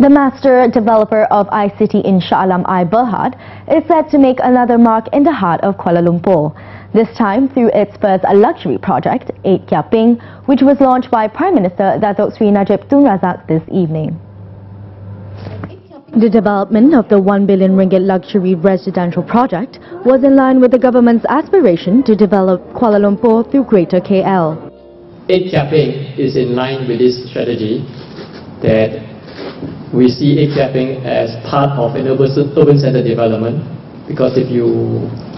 The master developer of iCity in Shah Alam I Berhad is set to make another mark in the heart of Kuala Lumpur. This time through its first luxury project, 8 Kia Peng, which was launched by Prime Minister Datuk Sri Najib Tun Razak this evening. The development of the 1 billion ringgit luxury residential project was in line with the government's aspiration to develop Kuala Lumpur through Greater KL. 8 Kia Peng is in line with this strategy that we see 8 Kia as part of an urban, urban center development because if you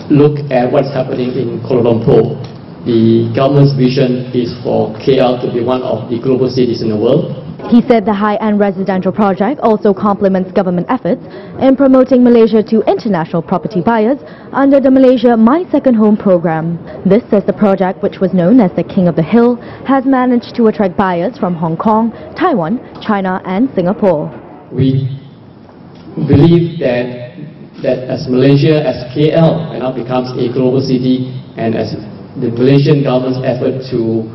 look at what's happening in Kuala Lumpur, the government's vision is for KL to be one of the global cities in the world. He said the high-end residential project also complements government efforts in promoting Malaysia to international property buyers under the Malaysia My Second Home program. This says the project, which was known as the King of the Hill, has managed to attract buyers from Hong Kong, Taiwan, China and Singapore. We believe that that as Malaysia, as KL now becomes a global city and as the Malaysian government's effort to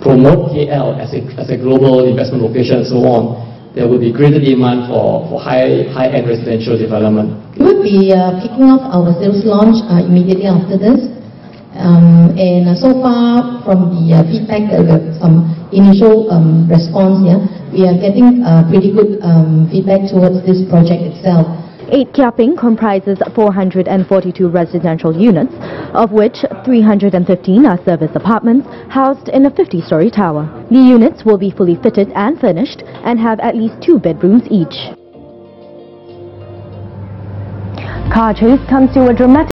promote KL as a, as a global investment location and so on, there will be greater demand for, for high, high-end residential development. We will be uh, kicking off our sales launch uh, immediately after this. Um, and uh, so far, from the uh, feedback, uh, some initial um, response, yeah, we are getting uh, pretty good um, feedback towards this project itself. 8 Kia Peng comprises 442 residential units, of which 315 are service apartments housed in a 50-story tower. The units will be fully fitted and furnished and have at least two bedrooms each. Car chase comes to a dramatic